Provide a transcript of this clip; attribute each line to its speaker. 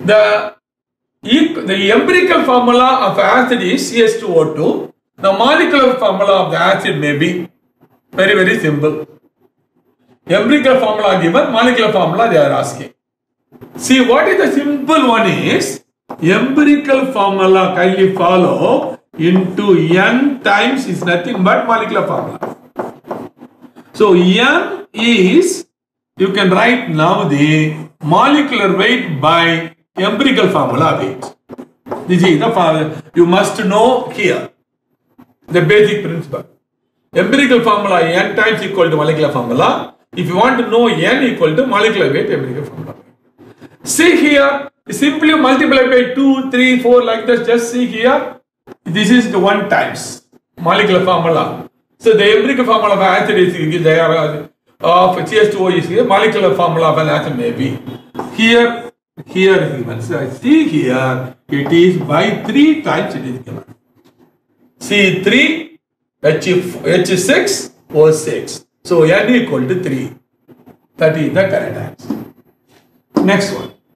Speaker 1: The, the empirical formula of acid is CH2O2. The molecular formula of the acid may be very, very simple. Empirical formula given, molecular formula they are asking. See, what is the simple one is empirical formula kindly follow into n times is nothing but molecular formula. So n is you can write now the molecular weight by empirical formula weight. This is the formula you must know here the basic principle. Empirical formula n times equal to molecular formula. If you want to know n equal to molecular weight empirical formula. See here, simply multiply by 2, 3, 4 like this. Just see here. This is the 1 times molecular formula. So the empirical formula of acid is they are uh, of CH2O is here. Molecular formula of an acid may be here. Here. So I see here it is by 3 times it is given. C3 H, H6 O6. So N equal to 3. That is the correct answer. Next one.